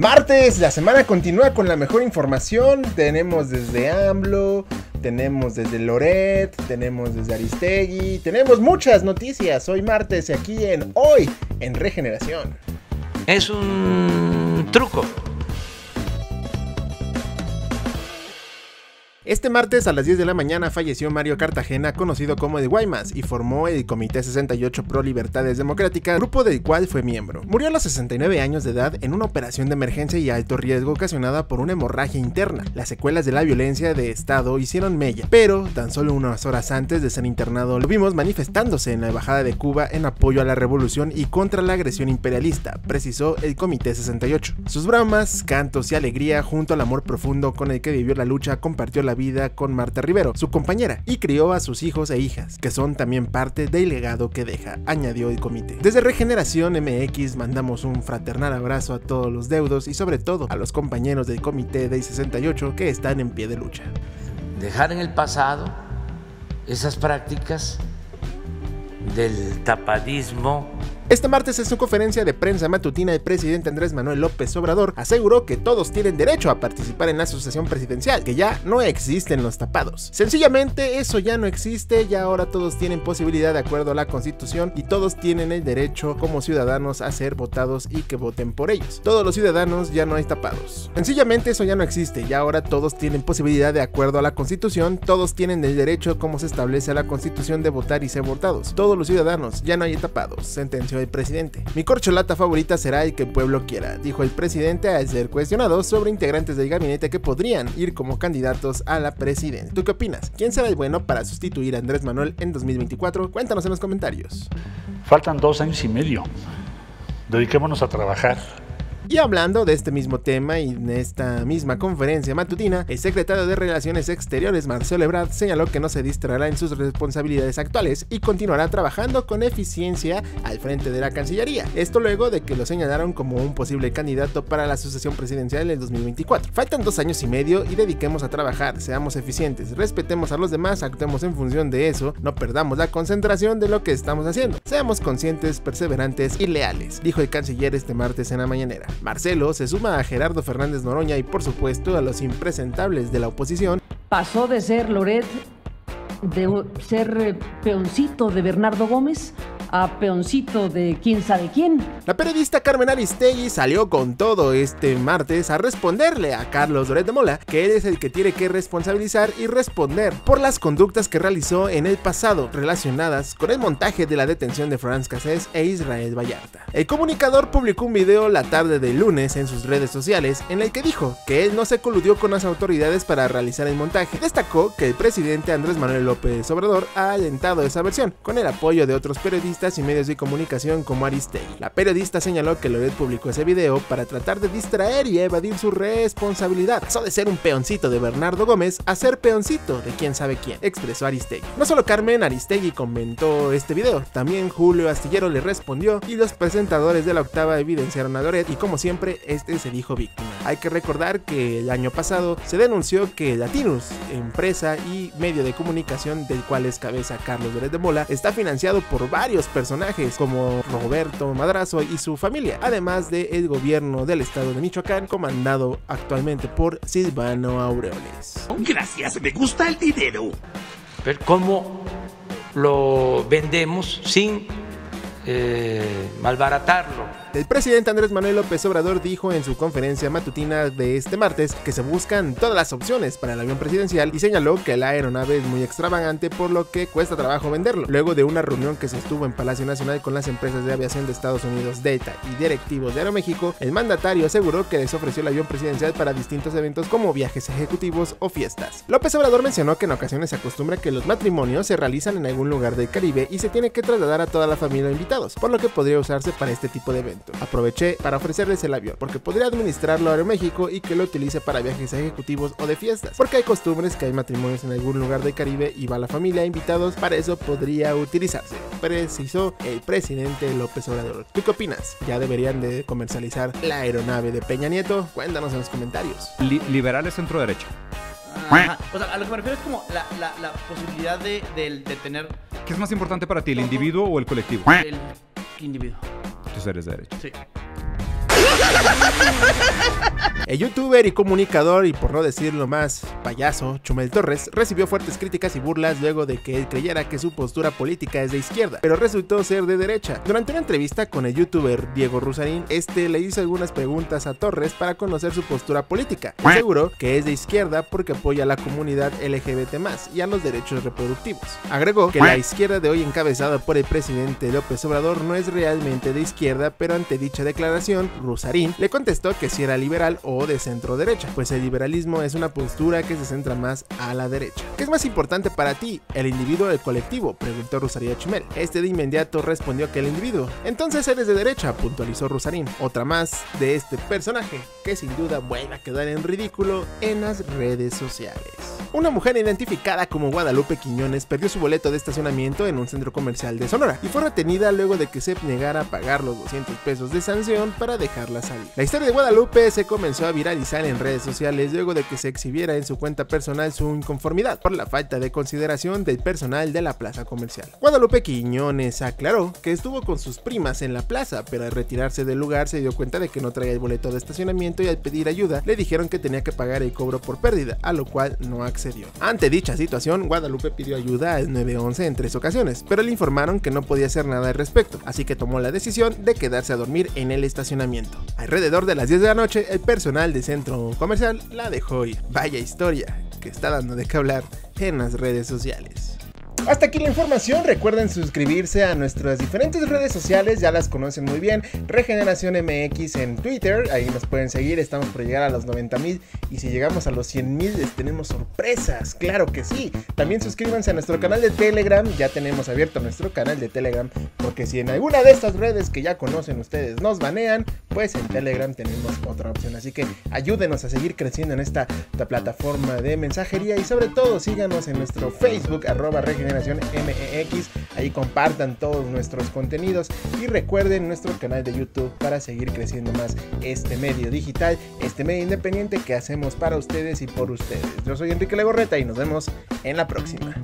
Martes, la semana continúa con la mejor información. Tenemos desde AMLO, tenemos desde Loret, tenemos desde Aristegui, tenemos muchas noticias hoy martes aquí en Hoy en Regeneración. Es un truco Este martes a las 10 de la mañana falleció Mario Cartagena, conocido como The Guaymas, y formó el Comité 68 Pro Libertades Democráticas, grupo del cual fue miembro. Murió a los 69 años de edad en una operación de emergencia y alto riesgo ocasionada por una hemorragia interna. Las secuelas de la violencia de Estado hicieron mella, pero tan solo unas horas antes de ser internado lo vimos manifestándose en la Embajada de Cuba en apoyo a la revolución y contra la agresión imperialista, precisó el Comité 68. Sus bromas, cantos y alegría junto al amor profundo con el que vivió la lucha compartió la con Marta Rivero, su compañera, y crió a sus hijos e hijas, que son también parte del legado que deja, añadió el comité. Desde Regeneración MX mandamos un fraternal abrazo a todos los deudos y sobre todo a los compañeros del comité de 68 que están en pie de lucha. Dejar en el pasado esas prácticas del tapadismo este martes en su conferencia de prensa matutina el presidente Andrés Manuel López Obrador aseguró que todos tienen derecho a participar en la sucesión presidencial, que ya no existen los tapados. Sencillamente eso ya no existe, y ahora todos tienen posibilidad de acuerdo a la constitución y todos tienen el derecho como ciudadanos a ser votados y que voten por ellos. Todos los ciudadanos ya no hay tapados. Sencillamente eso ya no existe, y ahora todos tienen posibilidad de acuerdo a la constitución, todos tienen el derecho como se establece la constitución de votar y ser votados. Todos los ciudadanos ya no hay tapados, sentenció el presidente. Mi corcholata favorita será el que el pueblo quiera, dijo el presidente al ser cuestionado sobre integrantes del gabinete que podrían ir como candidatos a la presidencia. ¿Tú qué opinas? ¿Quién será el bueno para sustituir a Andrés Manuel en 2024? Cuéntanos en los comentarios. Faltan dos años y medio. Dediquémonos a trabajar y hablando de este mismo tema y en esta misma conferencia matutina, el secretario de Relaciones Exteriores, Marcelo Ebrard, señaló que no se distraerá en sus responsabilidades actuales y continuará trabajando con eficiencia al frente de la Cancillería. Esto luego de que lo señalaron como un posible candidato para la sucesión presidencial en 2024. Faltan dos años y medio y dediquemos a trabajar, seamos eficientes, respetemos a los demás, actuemos en función de eso, no perdamos la concentración de lo que estamos haciendo. Seamos conscientes, perseverantes y leales, dijo el canciller este martes en la mañanera. Marcelo se suma a Gerardo Fernández Noroña y por supuesto a los impresentables de la oposición. Pasó de ser Loret, de ser eh, peoncito de Bernardo Gómez, a peoncito de quién sabe quién. La periodista Carmen Aristegui salió con todo este martes a responderle a Carlos Loret de Mola que él es el que tiene que responsabilizar y responder por las conductas que realizó en el pasado relacionadas con el montaje de la detención de Franz Cassés e Israel Vallarta. El comunicador publicó un video la tarde del lunes en sus redes sociales en el que dijo que él no se coludió con las autoridades para realizar el montaje. Destacó que el presidente Andrés Manuel López Obrador ha alentado esa versión con el apoyo de otros periodistas y medios de comunicación como Aristegui. La periodista señaló que Loret publicó ese video para tratar de distraer y evadir su responsabilidad. Pasó de ser un peoncito de Bernardo Gómez a ser peoncito de quién sabe quién, expresó Aristegui. No solo Carmen Aristegui comentó este video, también Julio Astillero le respondió y los presentadores de la octava evidenciaron a Loret y como siempre este se dijo víctima. Hay que recordar que el año pasado se denunció que Latinus, empresa y medio de comunicación del cual es cabeza Carlos Loret de Mola, está financiado por varios personajes como Roberto Madrazo y su familia, además del gobierno del estado de Michoacán, comandado actualmente por Silvano Aureoles. Gracias, me gusta el dinero. Ver cómo lo vendemos sin eh, malbaratarlo el presidente Andrés Manuel López Obrador dijo en su conferencia matutina de este martes que se buscan todas las opciones para el avión presidencial y señaló que la aeronave es muy extravagante por lo que cuesta trabajo venderlo. Luego de una reunión que se estuvo en Palacio Nacional con las empresas de aviación de Estados Unidos Delta y directivos de Aeroméxico, el mandatario aseguró que les ofreció el avión presidencial para distintos eventos como viajes ejecutivos o fiestas. López Obrador mencionó que en ocasiones se acostumbra que los matrimonios se realizan en algún lugar del Caribe y se tiene que trasladar a toda la familia de invitados, por lo que podría usarse para este tipo de eventos. Aproveché para ofrecerles el avión, porque podría administrarlo a Aeroméxico y que lo utilice para viajes ejecutivos o de fiestas, porque hay costumbres que hay matrimonios en algún lugar del Caribe y va la familia invitados, para eso podría utilizarse, precisó el presidente López Obrador. ¿Tú qué opinas? ¿Ya deberían de comercializar la aeronave de Peña Nieto? Cuéntanos en los comentarios. liberales centro derecha. O sea, a lo que me refiero es como la, posibilidad de, de, tener... ¿Qué es más importante para ti, el individuo o el colectivo? El individuo. Tú eres de derecha. Sí. El youtuber y comunicador, y por no decirlo más, payaso, Chumel Torres, recibió fuertes críticas y burlas luego de que él creyera que su postura política es de izquierda, pero resultó ser de derecha. Durante una entrevista con el youtuber Diego Rusarín, este le hizo algunas preguntas a Torres para conocer su postura política. Aseguró que es de izquierda porque apoya a la comunidad LGBT y a los derechos reproductivos. Agregó que la izquierda de hoy encabezada por el presidente López Obrador no es realmente de izquierda, pero ante dicha declaración, Rusarín le contestó que si era liberal o de centro derecha, pues el liberalismo es una postura que se centra más a la derecha. ¿Qué es más importante para ti, el individuo o el colectivo? preguntó Rosaría Chumel. Este de inmediato respondió que el individuo. Entonces eres de derecha, puntualizó Rusarín. Otra más de este personaje, que sin duda vuelve a quedar en ridículo en las redes sociales. Una mujer identificada como Guadalupe Quiñones perdió su boleto de estacionamiento en un centro comercial de Sonora y fue retenida luego de que se negara a pagar los 200 pesos de sanción para dejarla salir. La historia de Guadalupe se comenzó a viralizar en redes sociales luego de que se exhibiera en su cuenta personal su inconformidad por la falta de consideración del personal de la plaza comercial. Guadalupe Quiñones aclaró que estuvo con sus primas en la plaza, pero al retirarse del lugar se dio cuenta de que no traía el boleto de estacionamiento y al pedir ayuda le dijeron que tenía que pagar el cobro por pérdida, a lo cual no accedió. Ante dicha situación, Guadalupe pidió ayuda al 911 en tres ocasiones, pero le informaron que no podía hacer nada al respecto, así que tomó la decisión de quedarse a dormir en el estacionamiento. Alrededor de las 10 de la noche, el personal del centro comercial la dejó ir. Vaya historia que está dando de qué hablar en las redes sociales. Hasta aquí la información. Recuerden suscribirse a nuestras diferentes redes sociales, ya las conocen muy bien. Regeneración MX en Twitter, ahí nos pueden seguir. Estamos por llegar a los 90 mil y si llegamos a los 100 mil les tenemos sorpresas, claro que sí. También suscríbanse a nuestro canal de Telegram, ya tenemos abierto nuestro canal de Telegram, porque si en alguna de estas redes que ya conocen ustedes nos banean, pues en Telegram tenemos otra opción. Así que ayúdenos a seguir creciendo en esta, plataforma de mensajería y sobre todo síganos en nuestro Facebook, arroba Regeneración MEX. Ahí compartan todos nuestros contenidos y recuerden nuestro canal de YouTube para seguir creciendo más este medio digital, este medio independiente que hacemos para ustedes y por ustedes. Yo soy Enrique Legorreta y nos vemos en la próxima.